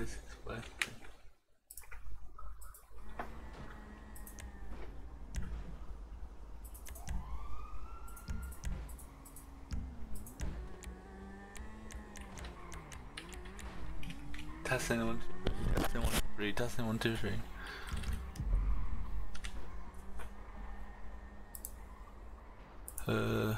is working. Testing one, testing one, three, testing one, two, three. Uh,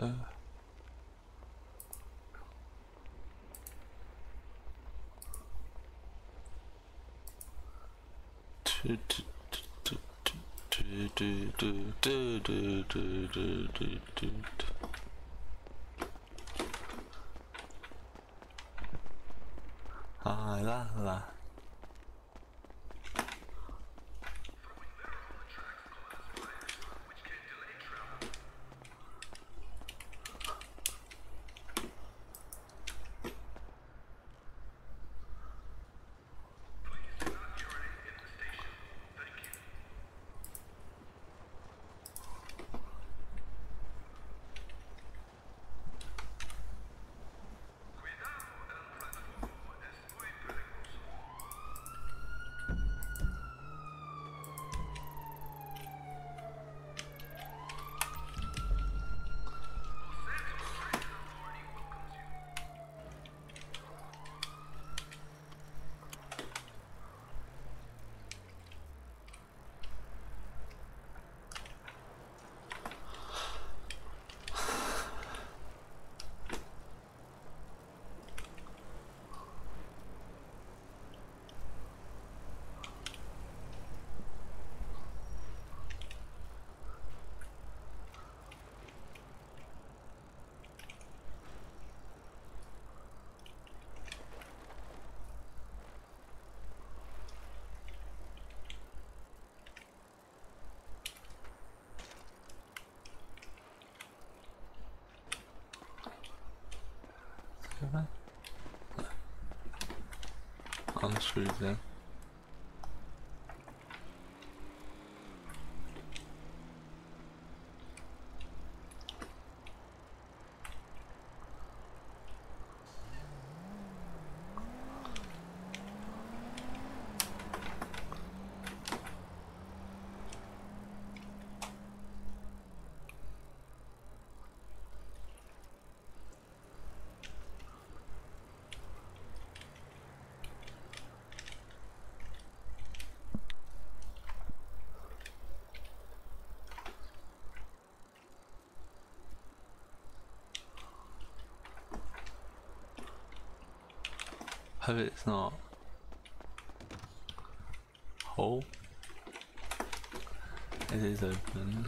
Uh, do, do, do, do, do, do, do, do, do, do, do, I'll then. it's not. Hole. It is open.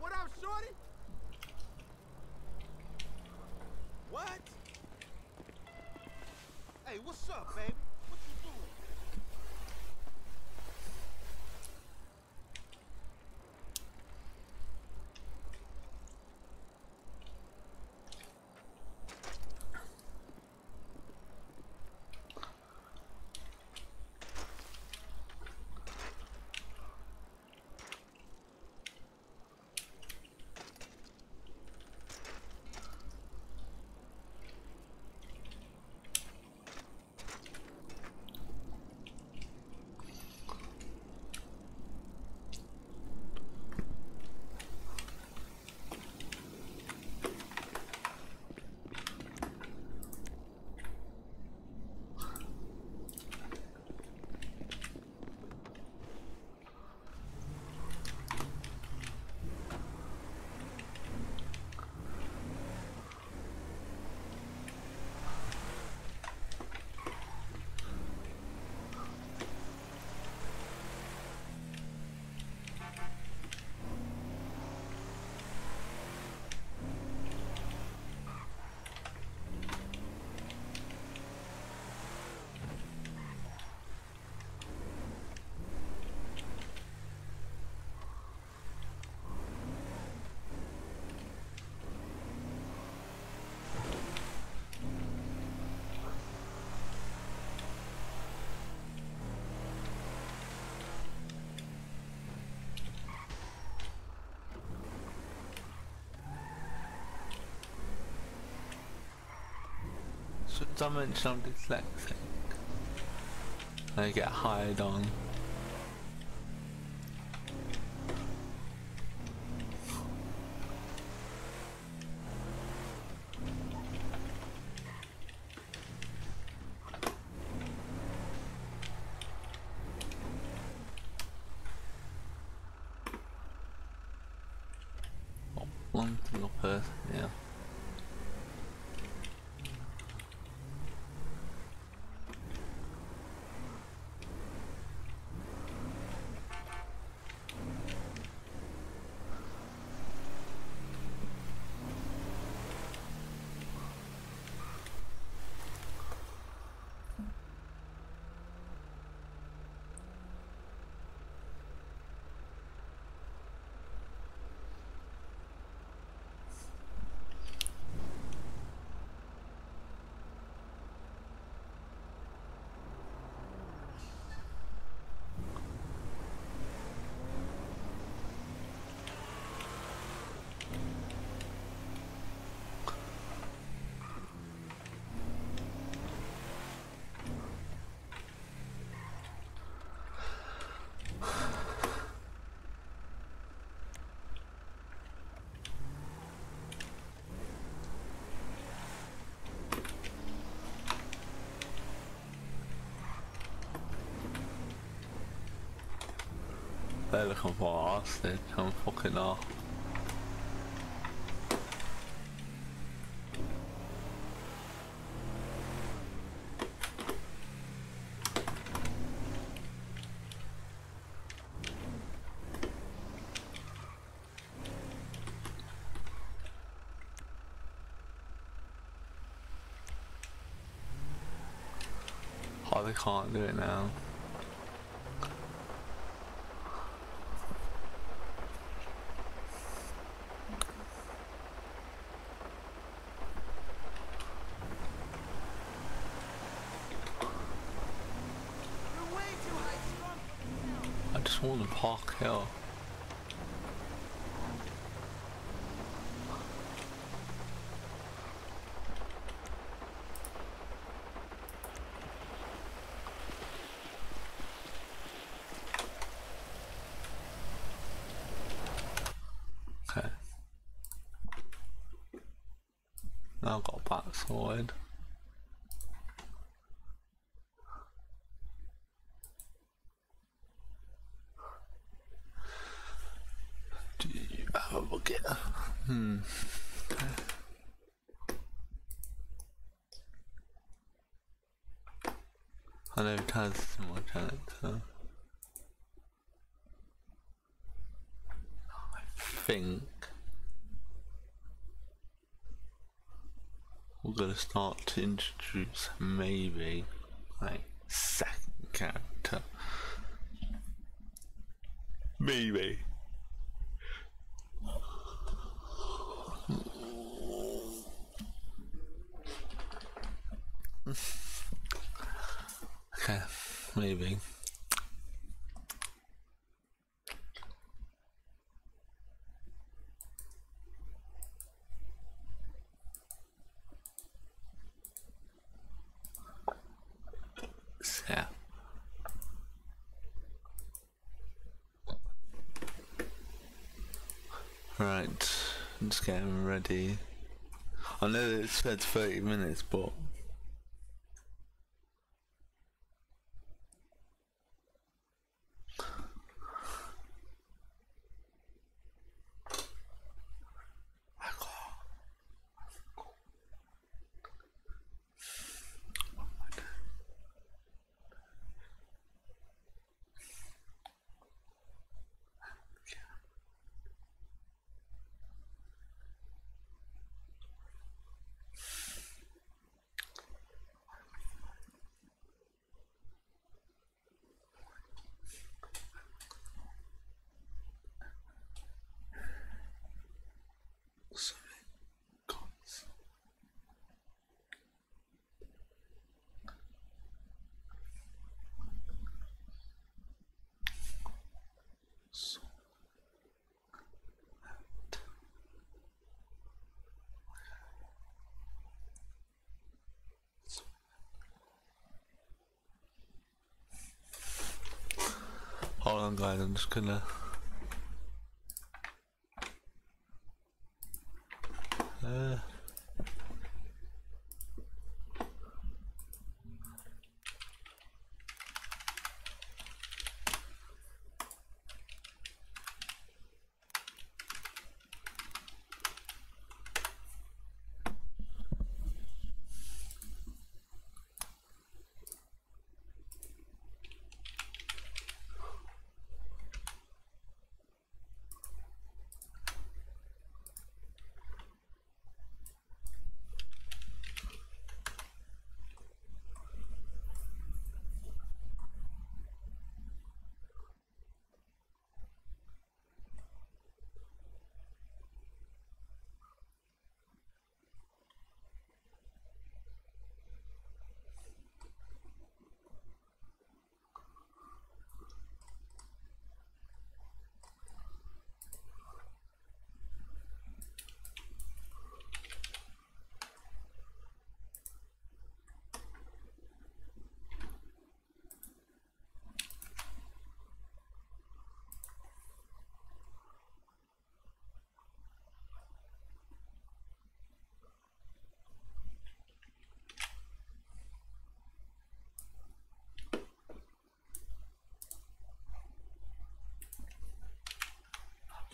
What up, shorty? What? Hey, what's up, baby? I mention I'm dyslexic? I get hired on. Oh, single person, yeah. They're looking for us, dude. I'm fucking off. They can't do it now. You're way too high strung for the sound. I just want to park hill. Okay. Now I've got back sorted. Do you have a bucket? Hmm. Much on it, so. I think we're gonna start to introduce maybe like second character. Maybe. Okay, maybe. Yeah. Right, just getting ready. I know that it said 30 minutes, but hold on guys, I'm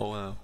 Oh no,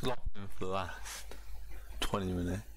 In for the last 20 minutes.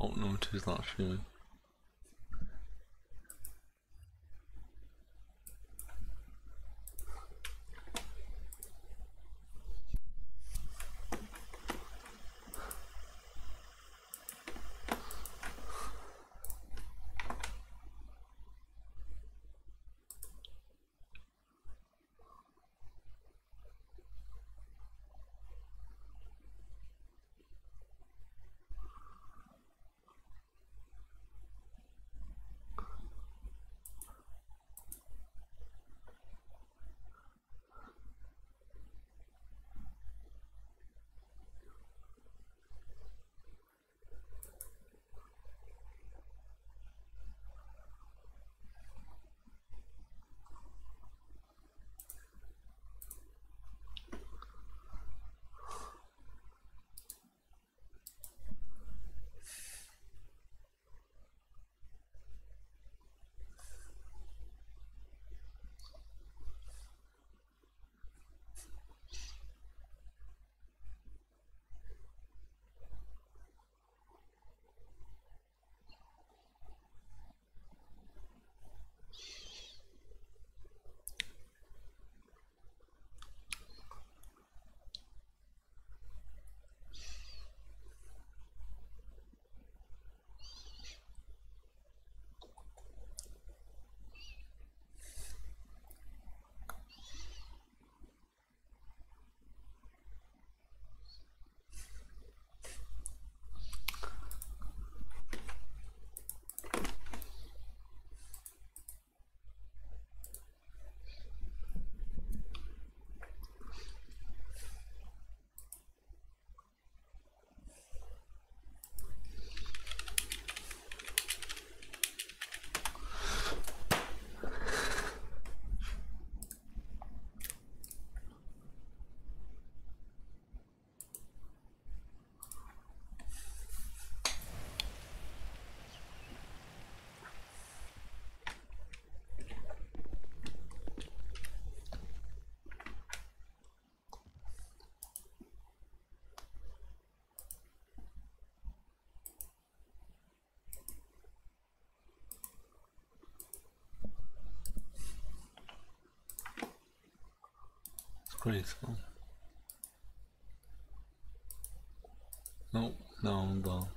Oh, number two's not streaming. Graceful. Nope, no, I'm done.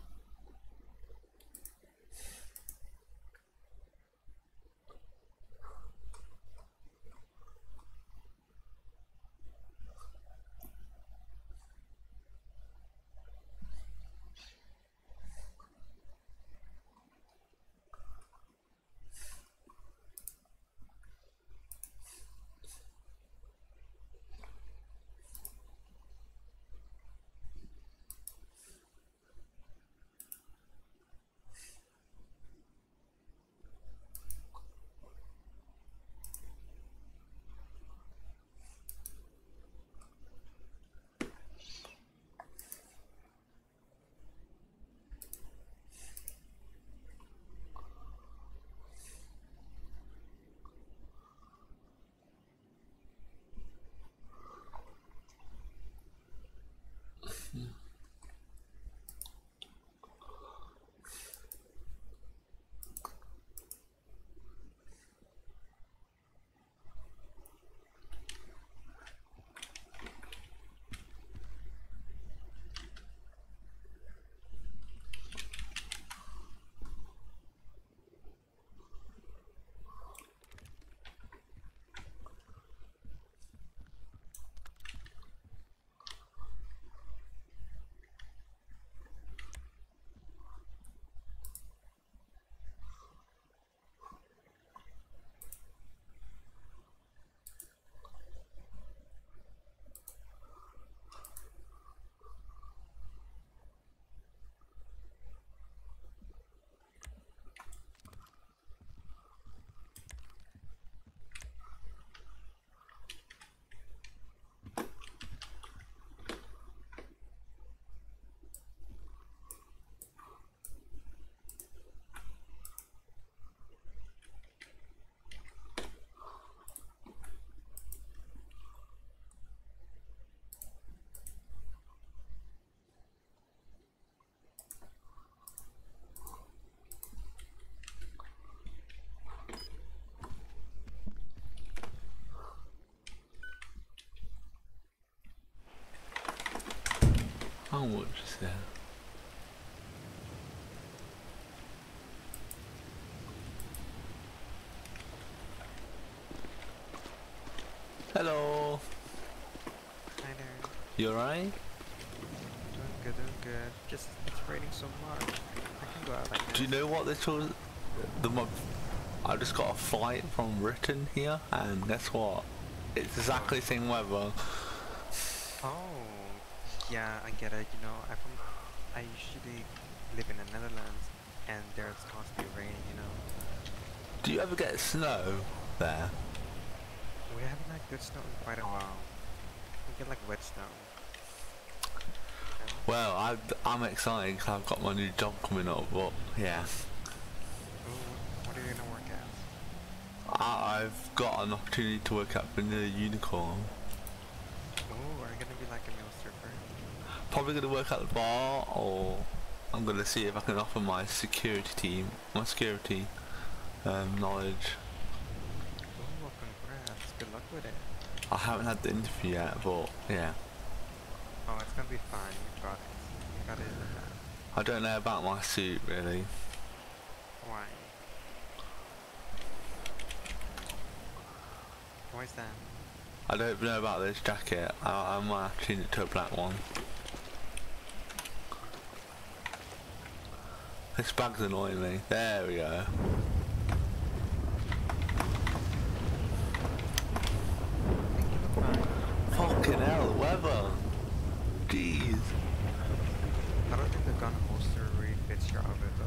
Is that? Hello, Hi there. you alright? Doing good, doing good. Just it's raining so much. I can go out like. Do you know what this was? The I just got a flight from Britain here, and guess what? It's exactly the same weather. Oh, yeah, I get it. Know, I from I usually live in the Netherlands, and there's constantly rain. You know, Do you ever get snow there? we haven't had good snow in quite a while. We get like wet snow. Well, I, I'm excited 'cause I've got my new job coming up, but yeah. Ooh, what are you gonna work as? I've got an opportunity to work at Vanilla Unicorn. Ooh, are you gonna be like a male stripper? Probably gonna work at the bar, or I'm gonna see if I can offer my security team, my security um, knowledge. Well, congrats. Good luck with it. I haven't had the interview yet, but yeah. Oh, it's gonna be fine. You got it. You got it. I don't know about my suit really. Why? Why is that? I don't know about this jacket. I, I might have to change it to a black one. This bug's annoying me. There we go. I think you look fine. Fucking hell, the weather. Jeez. I don't think the gun holster really fits your outfit though.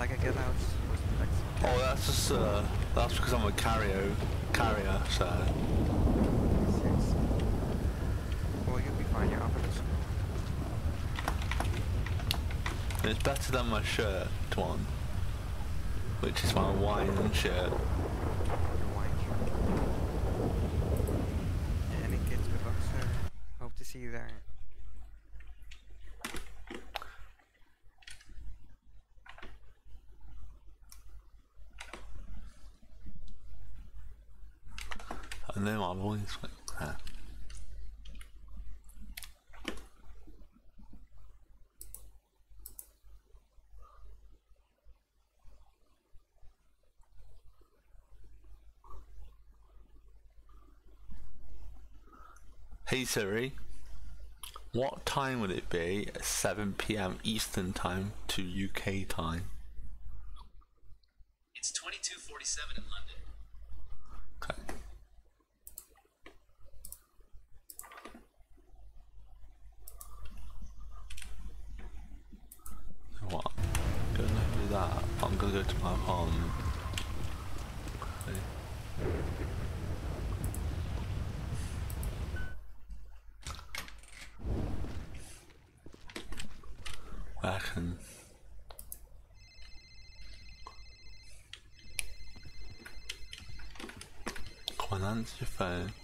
Like I get how it's supposed to be like Oh, that's just uh, that's because I'm a carrier, carrier. So six. Well, you'll be fine. Your outfit is cool. It's better than my shirt one, which is my wine shirt. Your wine shirt. Yeah, any kids, good luck, sir. Hope to see you there. I know my voice like that. Hey Siri, what time would it be at 7 p.m. Eastern Time to UK time? It's 2247 in London. Okay. What? I'm gonna do that. I'm gonna go to my apartment. Okay. Where I can Come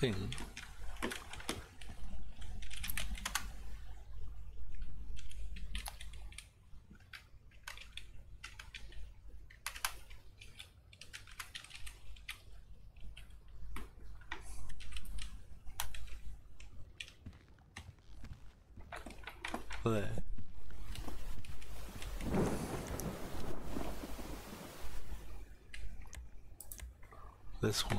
thing. There. This one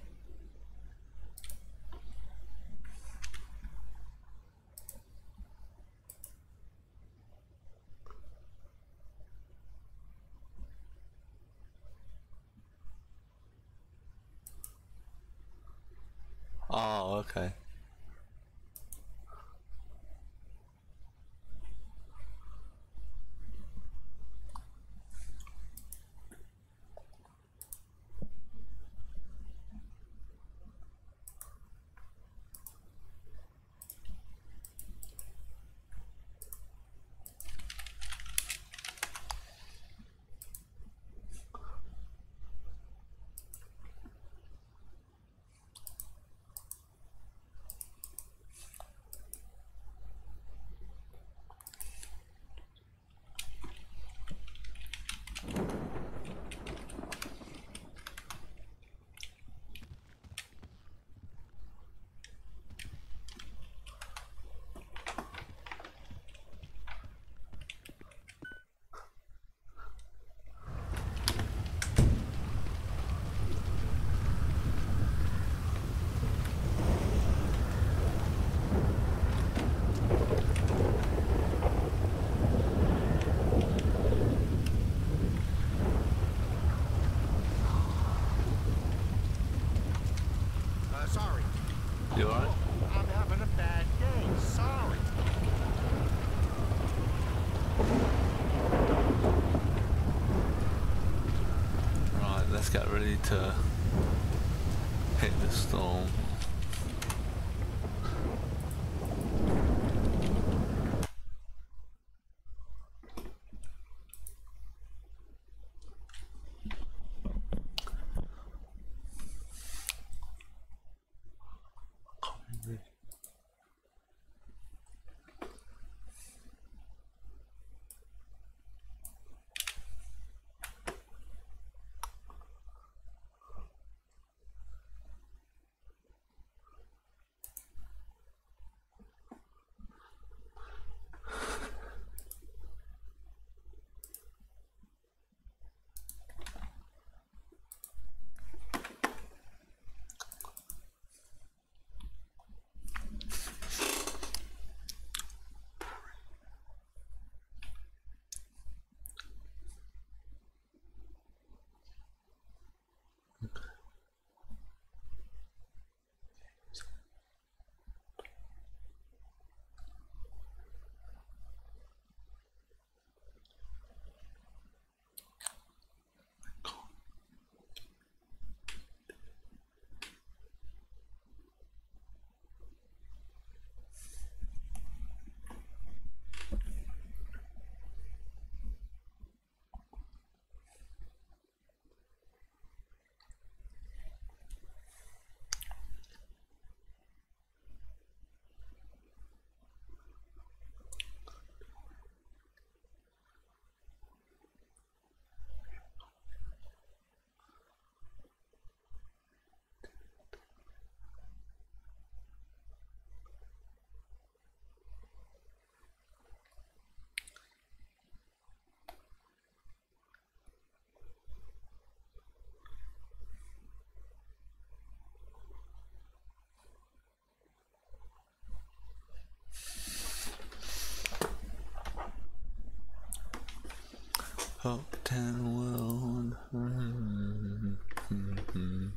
Top 10 world.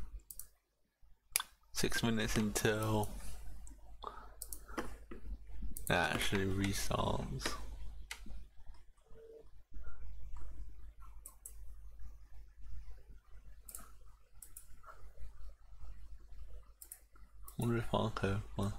Six minutes until that actually resolves. wonder if I'll go. Well,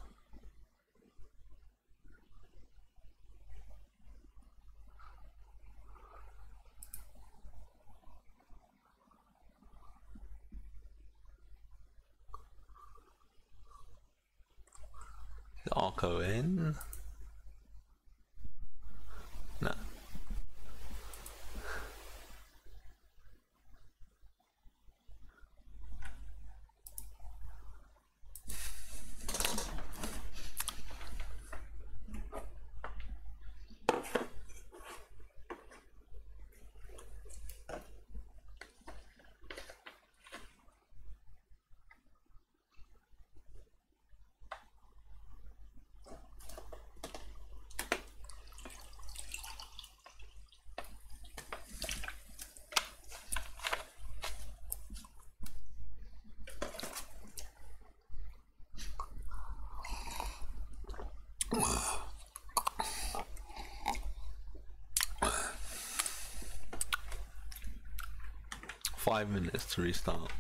Five minutes to restart.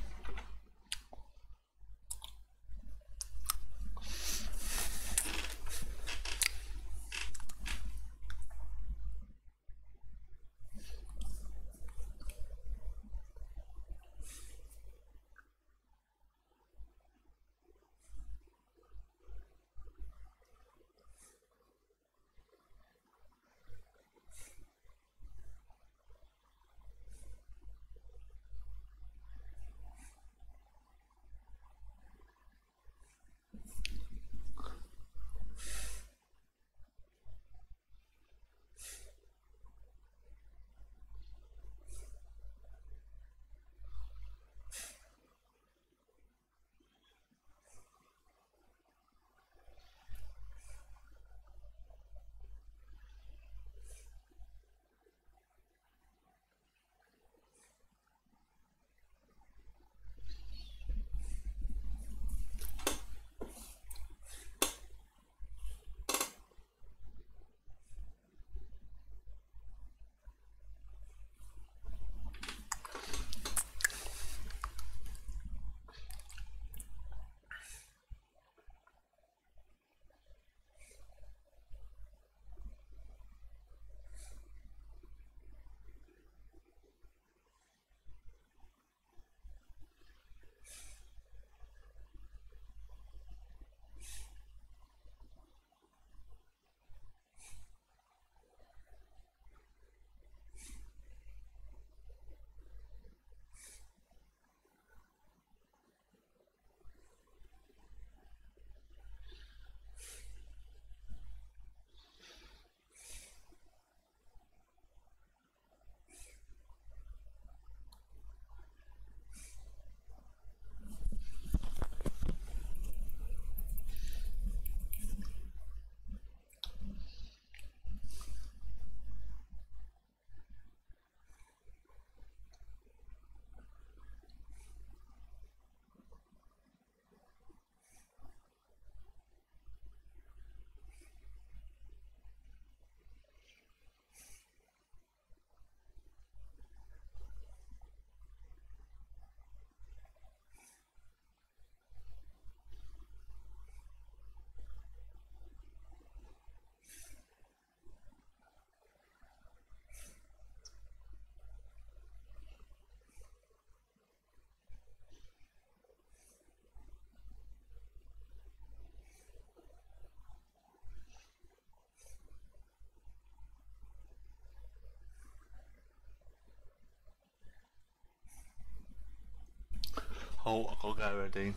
Oh, I gotta go ready.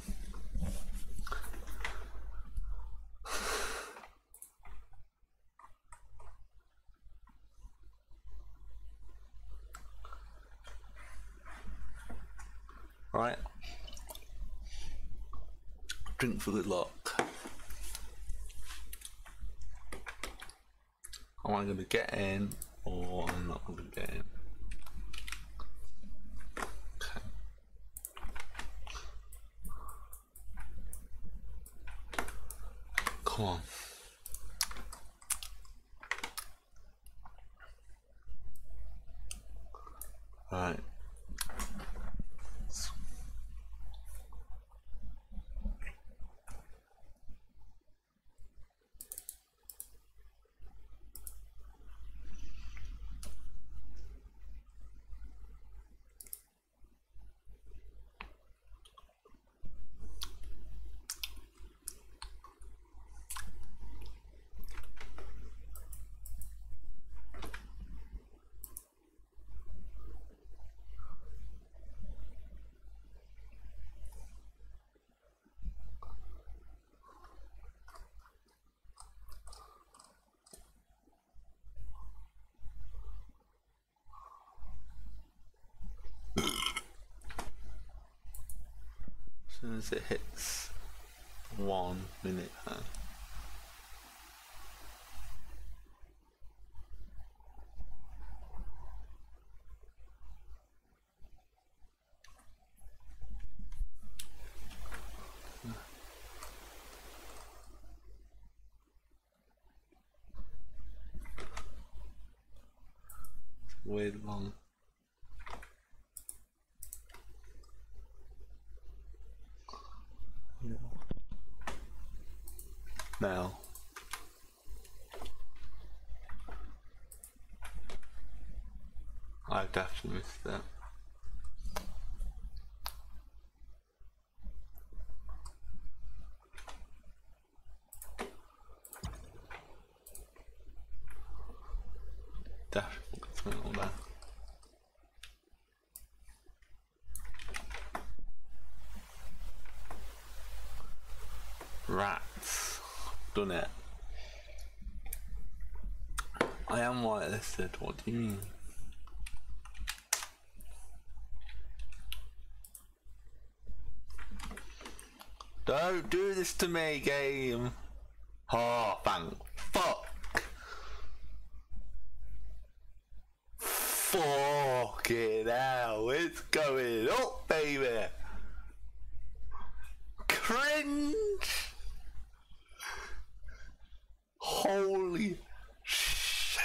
Right. Drink for good luck. Am I gonna get in or I'm not gonna get in? Come on. Right. Soon as it hits one minute, huh? Weird long. Now. I definitely missed that. Definitely got something on that. Rats. Done it. I am whitelisted, what do you mean? Don't do this to me, game. Oh, thank fuck. Fucking hell, it's going up, baby. Cringe. Holy shit.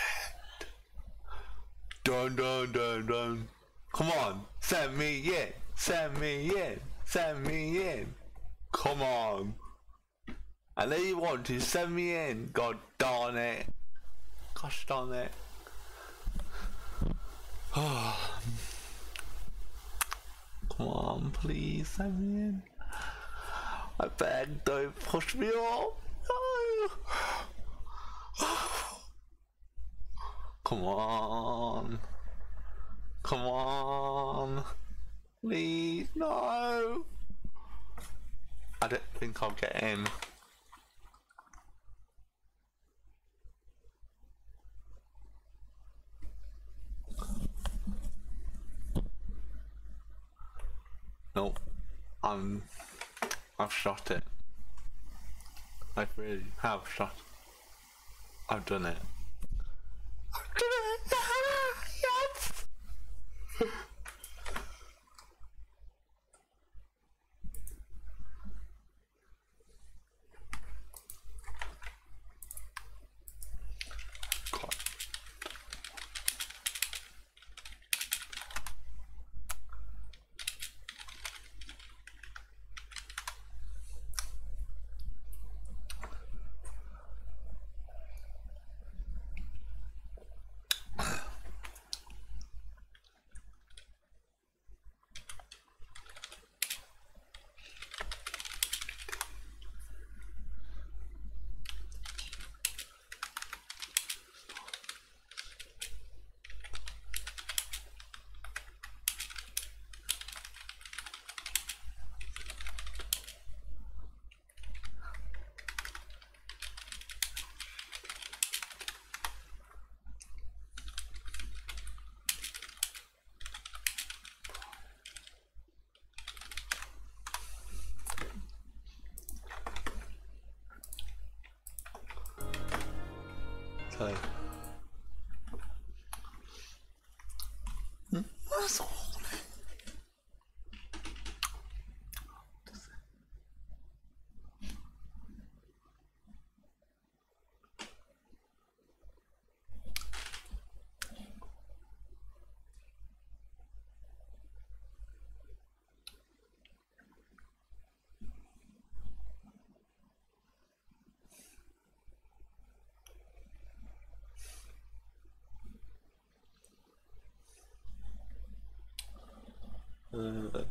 Dun dun dun dun. Come on, send me in. Send me in. Send me in. Come on. I know you want to send me in. God darn it. Gosh darn it. Come on, please send me in. I beg, don't push me off. No. Come on. Come on. Please, no. I don't think I'll get in. Nope. I'm. I've shot it. I really have shot. I've done it. I've done it! yes! Uh,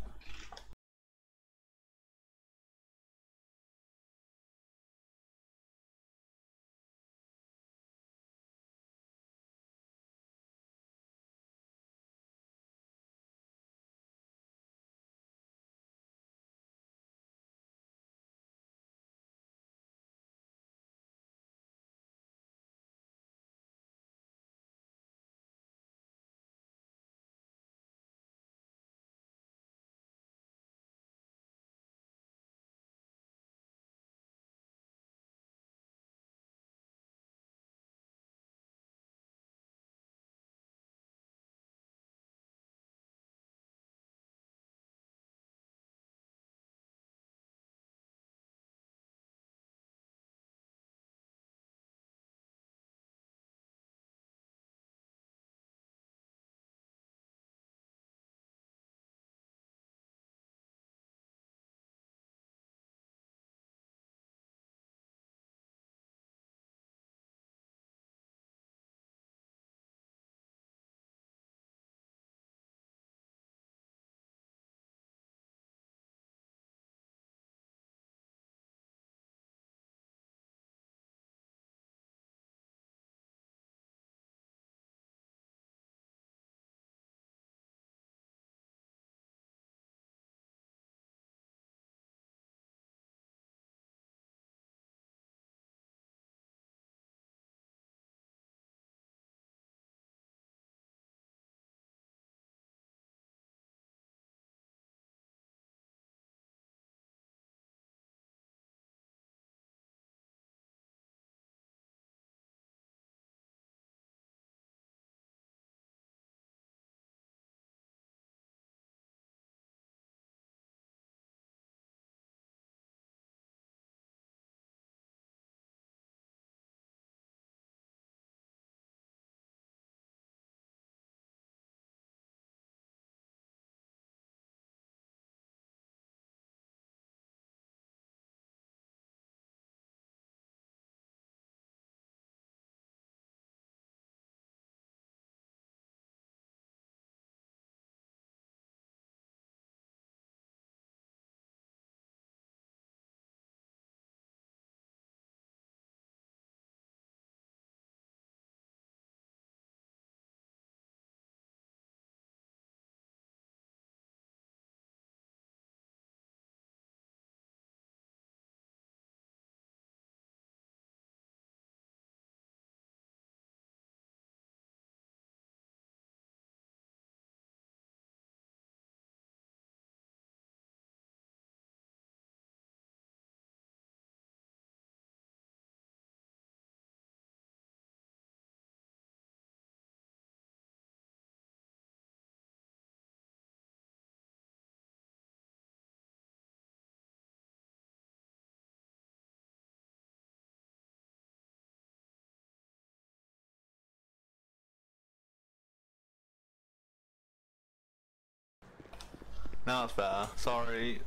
Now it's better. Sorry.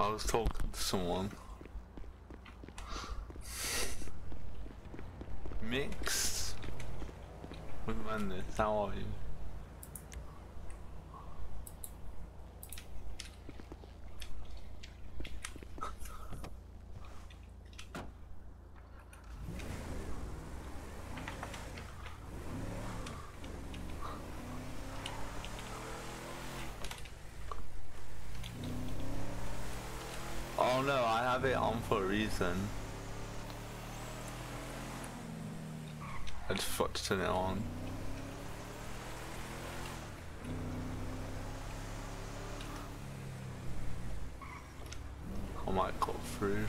I was talking to someone. Mixed with madness. How are you? Oh no, I have it on for a reason. I just forgot to turn it on. I might go through.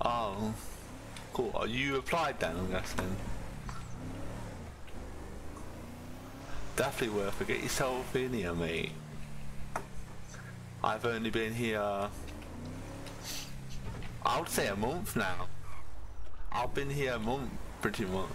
Oh, cool. You then, I'm guessing. Definitely worth it. Get yourself in here, mate. I've only been here, I would say a month now. I've been here a month, pretty much.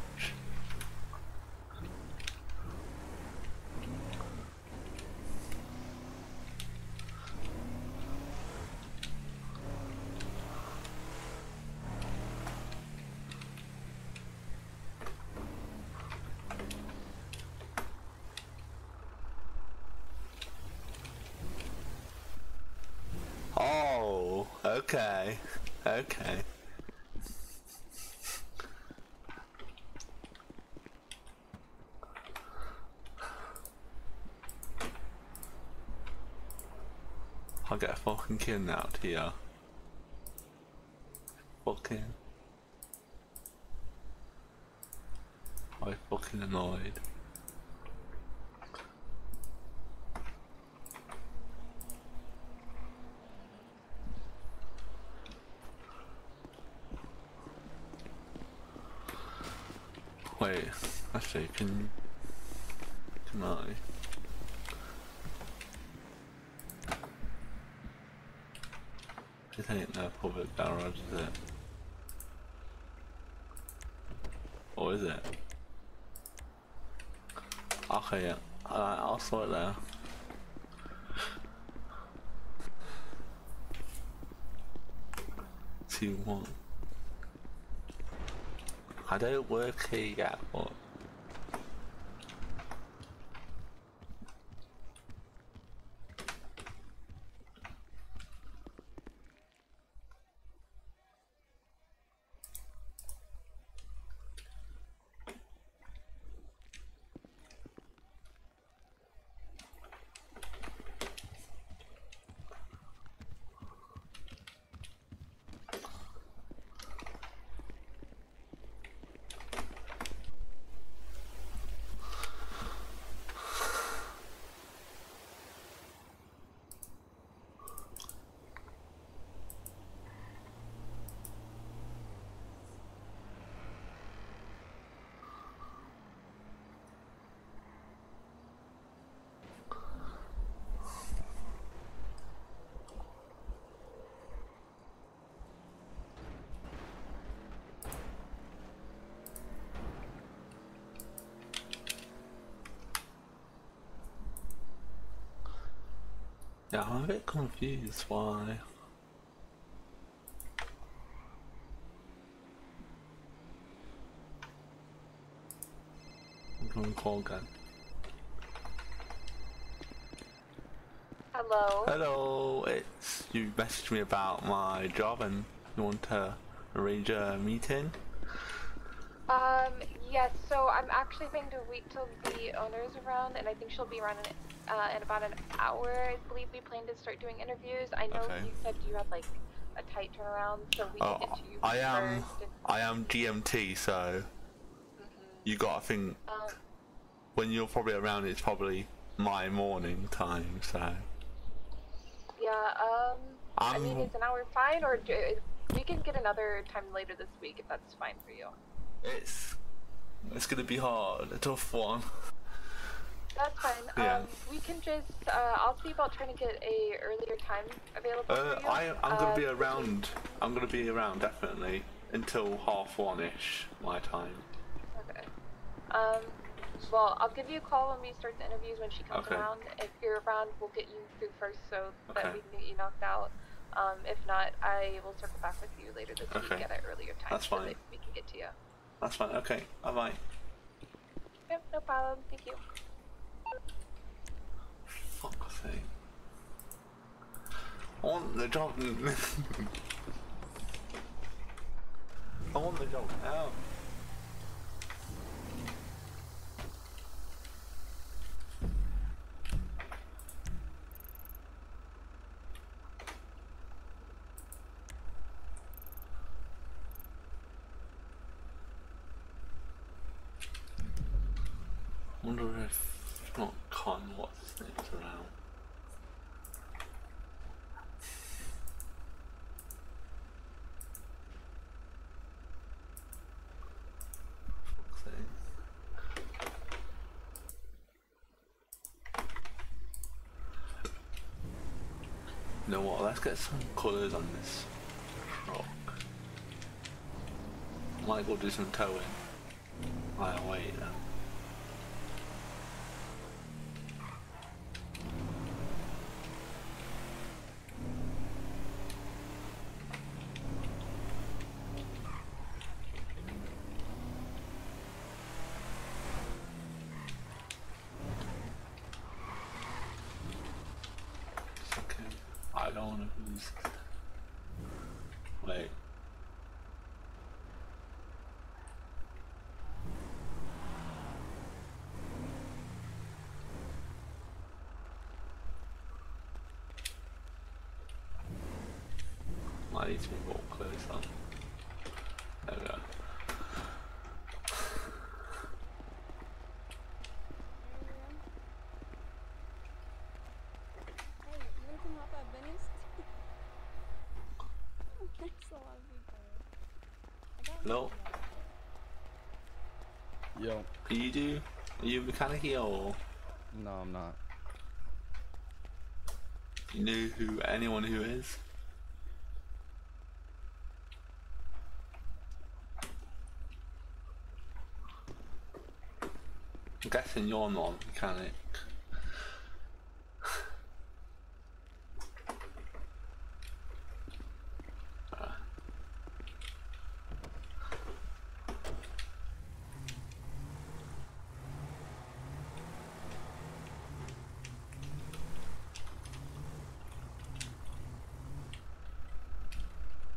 Oh, okay, okay. I'll get a fucking kidnapped here. Fucking. I'm fucking annoyed. Wait, actually, can can I? This ain't no public garage, is it? Or is it? Okay, yeah. I'll sort there. Two one. I don't work here yet, but yeah, I'm a bit confused why. I'm gonna call again. Hello. Hello, it's you messaged me about my job and you want to arrange a meeting. Um, yes, so I'm actually going to wait till the owner's around, and I think she'll be around in, uh, in about an hour. I believe we plan to start doing interviews. I know Okay. you said you had like a tight turnaround, so we Oh, can get to you I am first. I am GMT, so you got to think um, when you're probably around, it's probably my morning time. So yeah, um, I mean, I'm- is an hour fine, or do, we can get another time later this week if that's fine for you. it's it's gonna be hard, a tough one. That's fine. Yeah. Um, we can just, uh, I'll see about trying to get a earlier time available Uh, for you. I I'm gonna Uh, be around. I'm gonna be around definitely until half one ish my time. Okay. Um, well, I'll give you a call when we start the interviews when she comes Okay. around. If you're around, we'll get you through first so that Okay. we can get you knocked out. Um, if not, I will circle back with you later this week Okay. at an earlier time That's so fine. that we can get to you. That's fine. Okay. Bye bye. Yep, no problem. Thank you. Fuck's sake. I want the job. I want the job now. wonder if not Con what's his name's around. You know what? Let's get some colours on this rock. Might go do some towing. I'll wait. Okay. I don't want to lose. Wait. To be more closer. There we go. Hey, you wanna come help out Venice? Thanks a lot of people. I got Hello? Yo. Can you do? Are you a mechanic here or No, I'm not. you know who anyone who is? Guessing you're not a mechanic.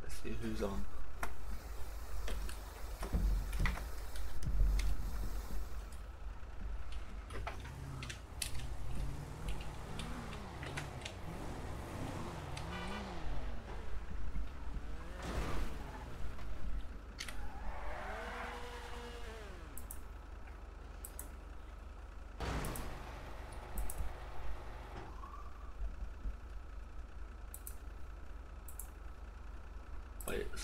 Let's see who's on.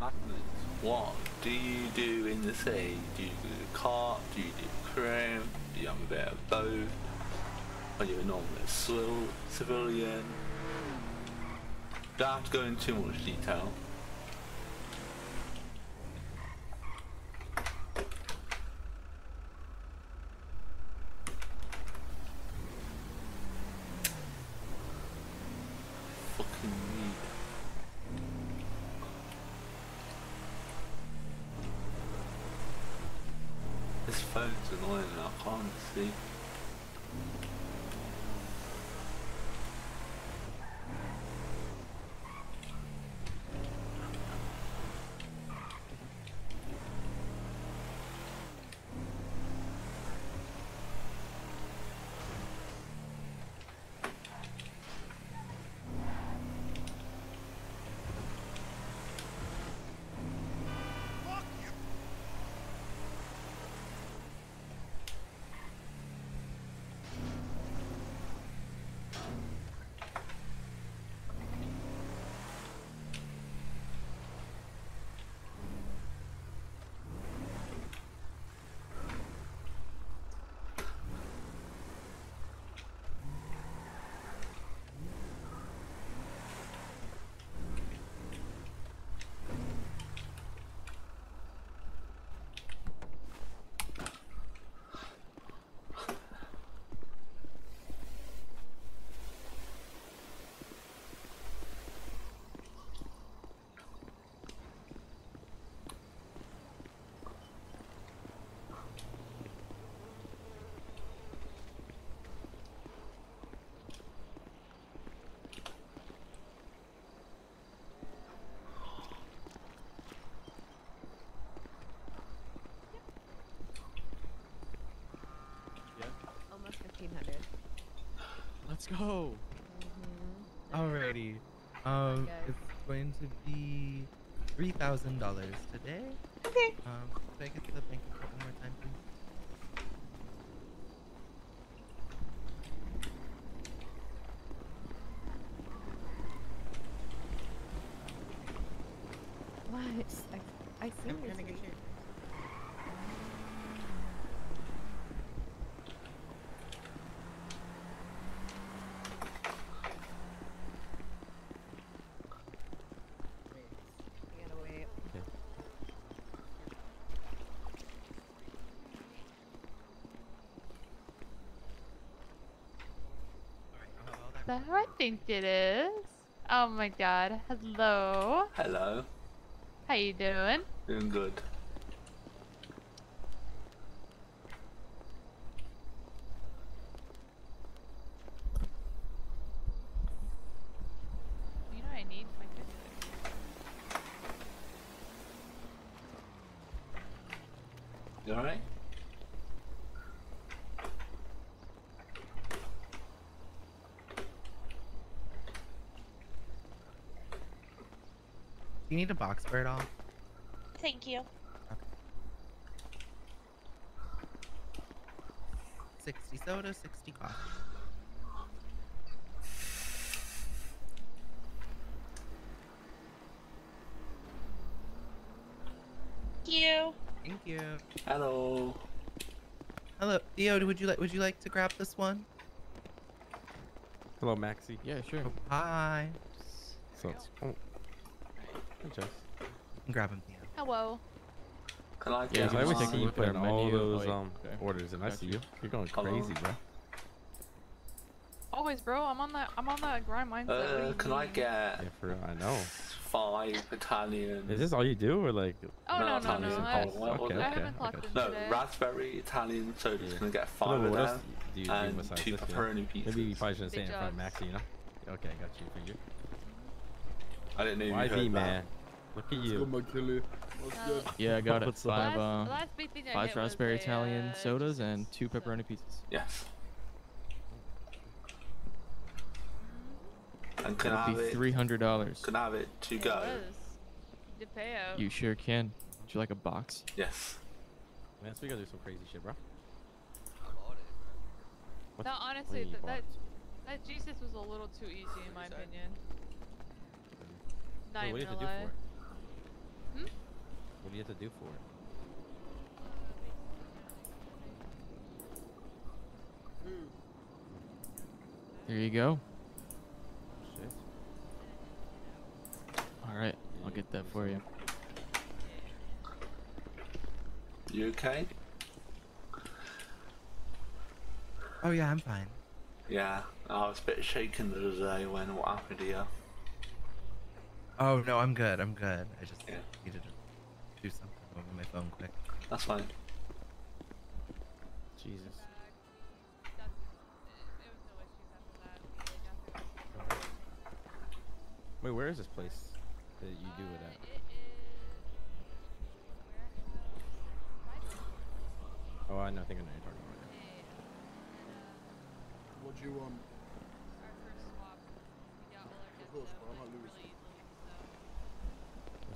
magnets. What do you do in the sea? Do you do cart? Do you do crane? Do you have a bit of both? Are you a normal civil civilian? Don't have to go into too much detail. Let's go. Mm-hmm. Alrighty. Um, guys. it's going to be three thousand dollars today. Okay. Um, could I get the bank account one more time, please? What? I, I see your tweet. You gotta wait. Is that who I think it is? Oh my god. Hello. Hello. How you doing? Doing good. You know what I need? My toothpick. You alright? Do you need a box for it all? Thank you. Sixty soda, sixty coffee. Thank you. Thank you. Hello. Hello, Theo. Would you like Would you like to grab this one? Hello, Maxi. Yeah, sure. Oh, hi. So, oh. Hey, Jess. Grab him, Theo. Hello. Can I Yeah, get I you always can see take a you look at our putting all menu, those like- um okay. orders, and I see you. you. You're going Hello. crazy, bro. Always, bro. I'm on that. I'm on that grind mindset. Uh, can I get Yeah, for real, I know. five Italian? Is this all you do, or like? Oh No, no no no. I, cold. What- what- Okay, I haven't clocked got. No, today. raspberry Italian soda's Yeah. gonna get five but of them do you and besides two this? You pepperoni pizzas. Maybe you probably shouldn't say it in front of jobs. Maxi, you know? Okay, I got you for you. I didn't know you YV heard man, look at you. Uh, Yeah, I got it. What's up? Five, last, uh, last big thing I five hit was raspberry a, Italian uh, sodas and two pepperoni pizzas. Yes. And can I That'll have be it? three hundred dollars. Can I have it to go? was. You sure can. Would you like a box? Yes. Man, so we gotta do some crazy shit, bro. What No, honestly, what th- that that Jesus was a little too easy in my opinion. Not Wait, what do you have to do for it? Hmm? What do you have to do for it? There you go. Shit. All right, I'll get that for you. You okay? Oh yeah, I'm fine. Yeah. I was a bit shaken the other day when what happened here. Oh no, I'm good. I'm good. I just Yeah. needed to do something over my phone quick. That's fine. Jesus. That's, it was no issues after that. Like, after Wait, where is this place that you do it at? Oh, I know. I think I know what you're talking about. right What do you want? Our first swap, we got all our Of course, out, I'm not losing. really easily, so now. That's fire. I think we just look a little full, uh, tunnel.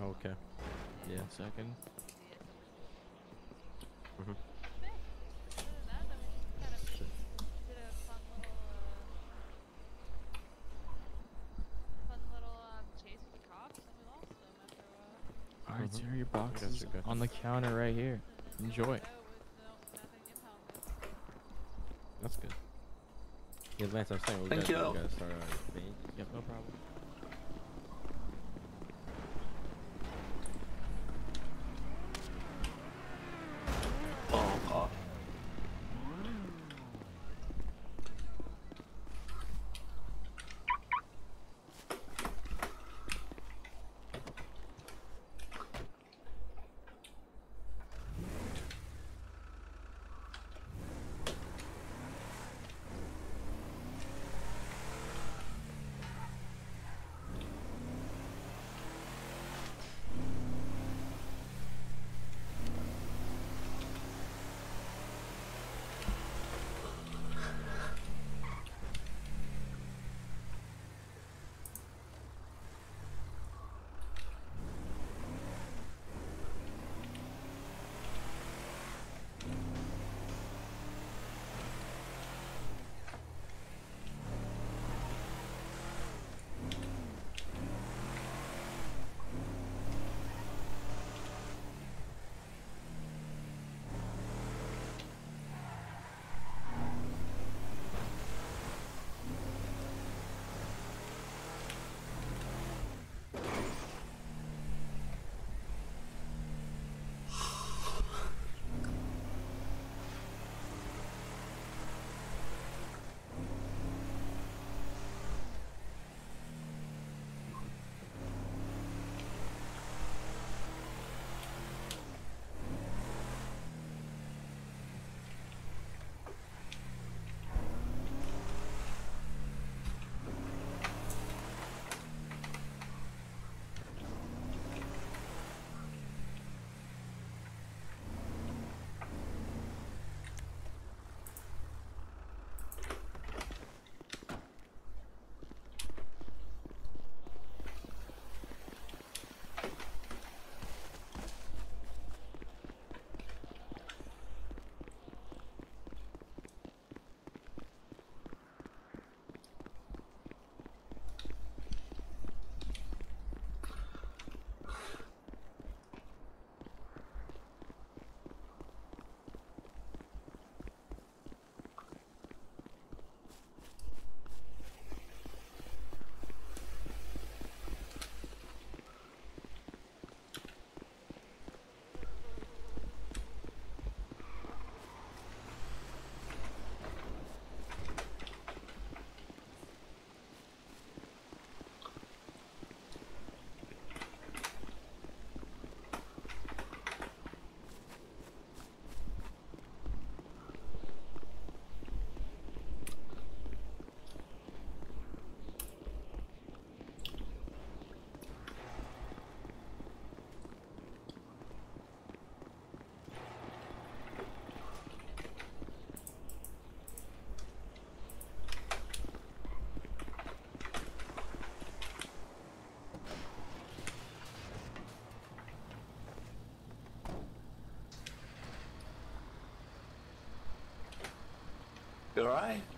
Oh, okay. Yeah. One second. See it, so Mhm. Okay. Other than that, then we just kind of did a fun little, uh, fun little um, chase with the cops, and we lost them after a while. All right, Mhm. sir, your box Gotcha, is gotcha. on the counter right here. And then Enjoy. there we go with no, nothing impounded. That's good. Yeah, Lance, I was saying we Thank gotta, we you. gotta start uh, our debate. Yep, no problem. You alright?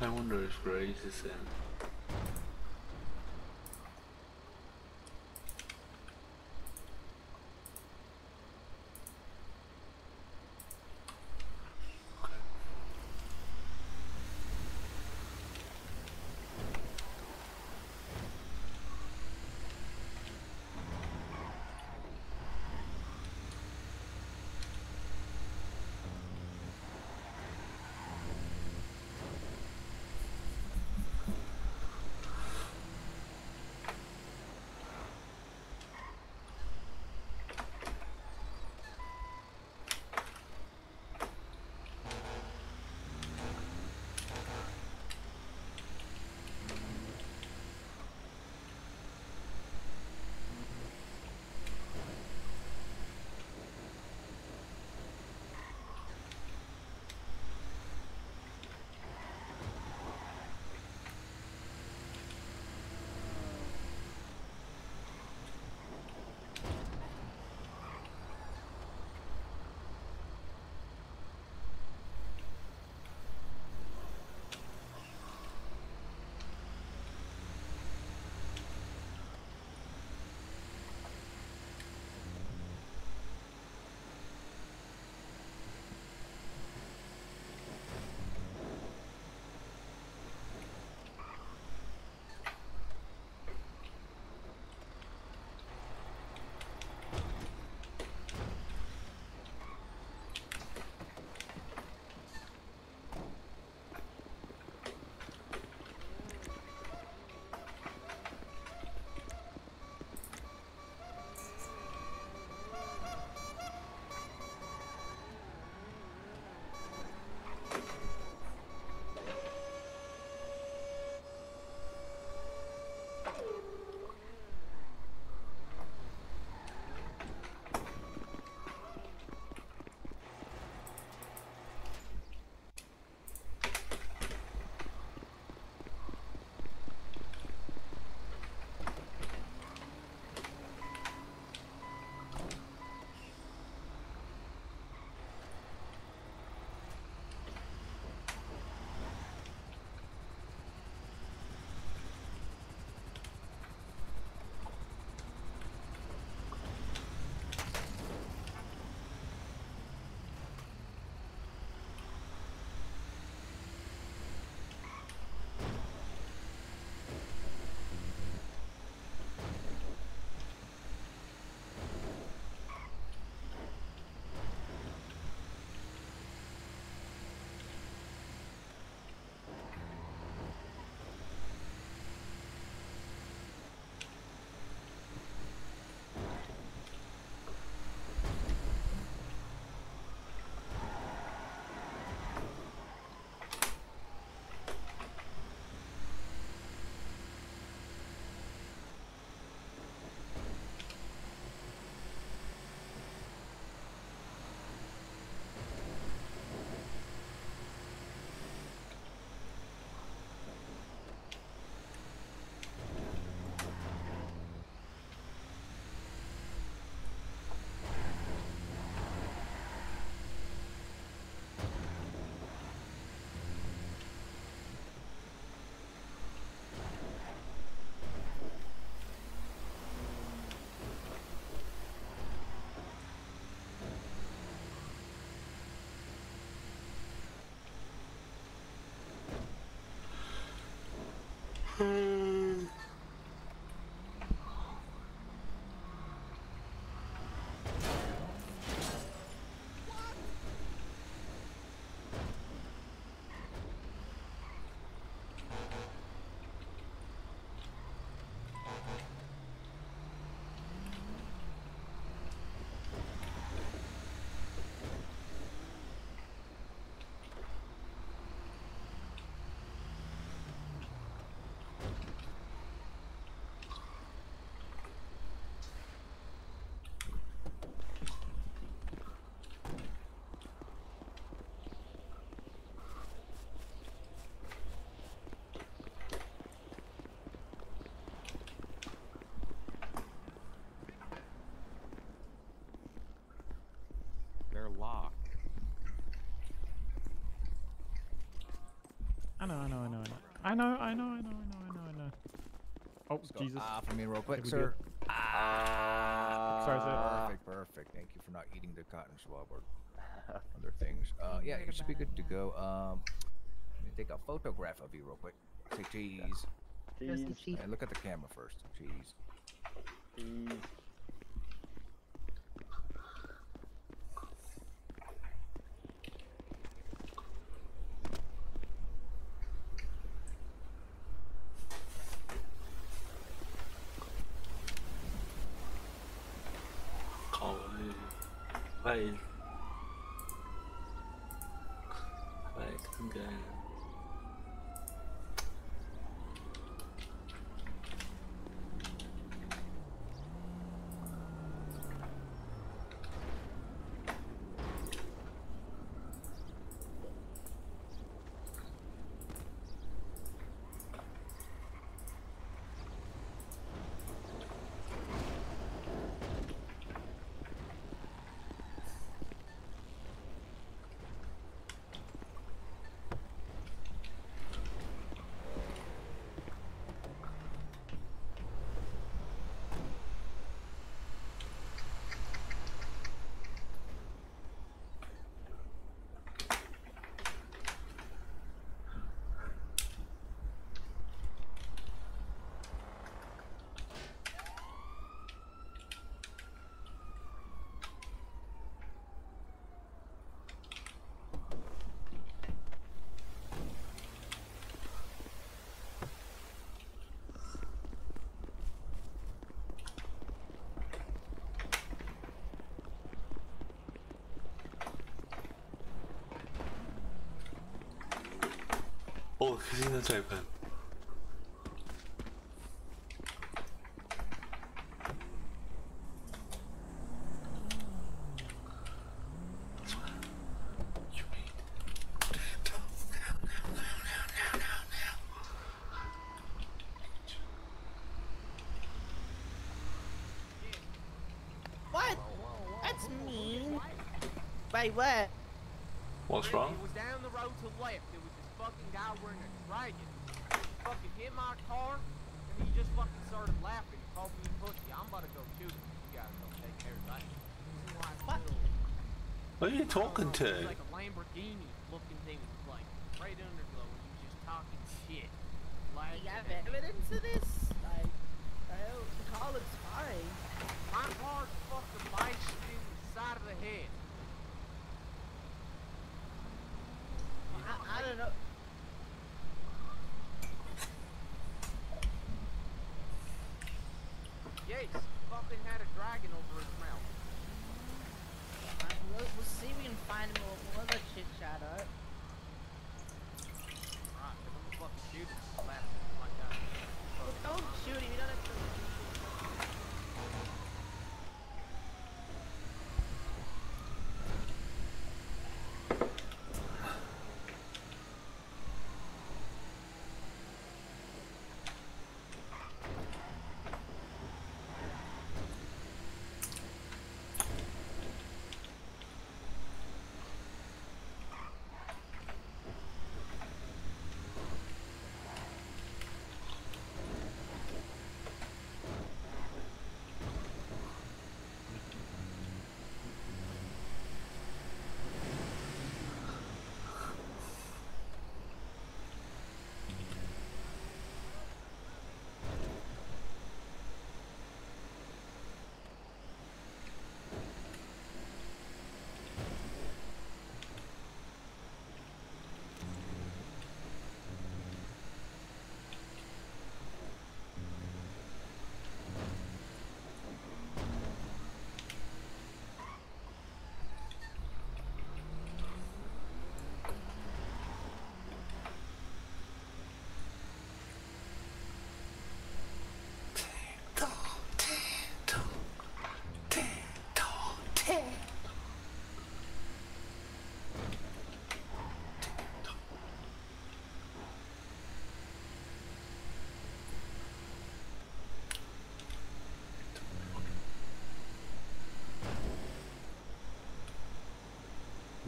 I wonder if Grace is in. They're locked. I know, I know, I know, I know. I know, I know, I know, I know, I know, I know. Oh, Let's Jesus. Ah, for me real quick, sir. Ah, Sorry, sir. Perfect, perfect. Thank you for not eating the cotton swab or other things. Uh, yeah, you should be good to go. Um, let me take a photograph of you real quick. Say cheese. Cheese. Hey, look at the camera first. Cheese. Cheese. Call Wait. Wait, I'm going. Oh, the casino's open. What? That's mean. Wait, what? What's wrong? It was down the road to the left. There was this fucking guy wearing a dragon. He fucking hit my car, and he just fucking started laughing. He called me a pussy. I'm about to go shoot him. You guys go take care of that. This is like What? are you talking It was to? like a Lamborghini looking thing with like right underglow, and he was just talking shit. Like, You have evidence of this? Like, well, the car looks fine. my car's fucking bashed in the side of the head. I, I don't know. Yes, fucking had a dragon over his mouth. We'll, we'll see if we can find him. We'll, chit chat, alright? Right, I'm gonna fucking shoot him. Laugh like that. Don't shoot him. You don't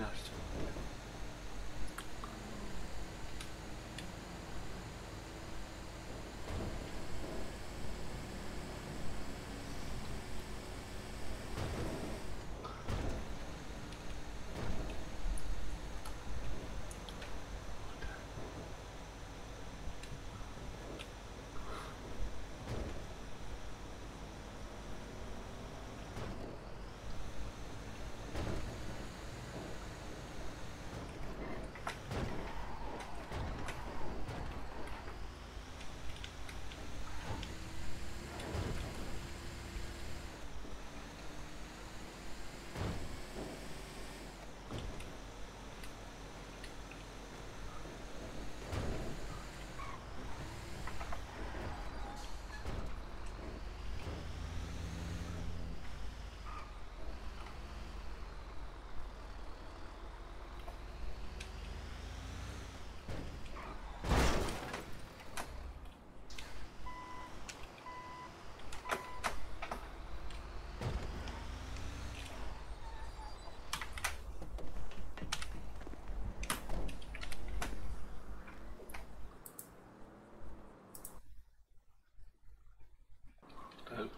Yes.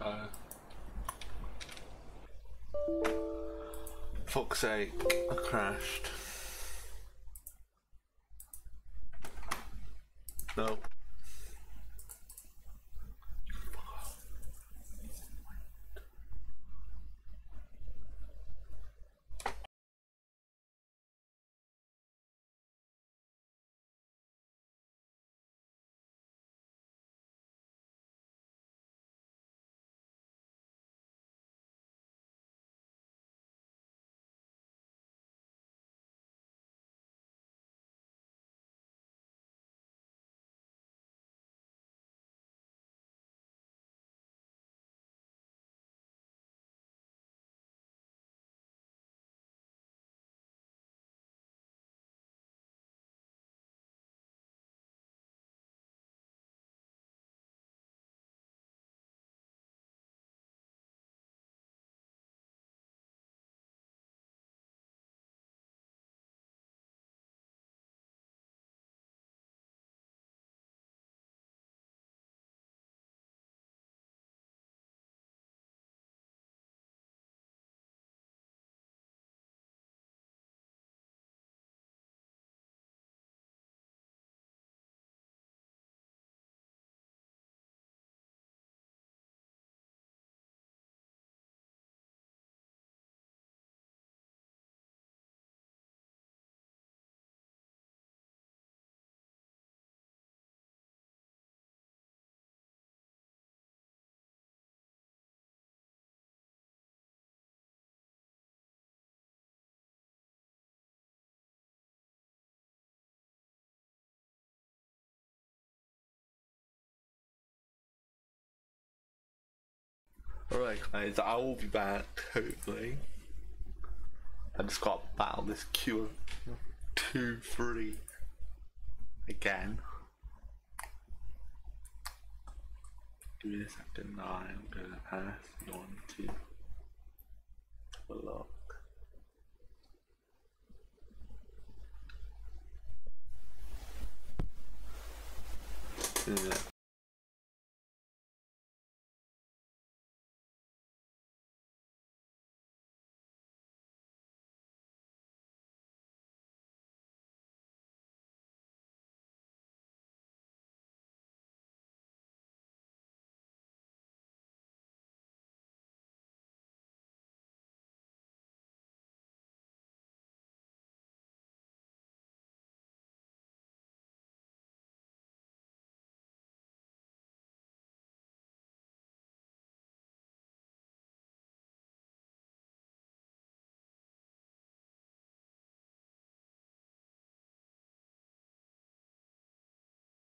Uh, fuck's sake, I crashed. Alright guys, I will be back hopefully. I just got to battle this Q two three again. Do this after nine, I'm gonna pass one, two. Have a look. Yeah.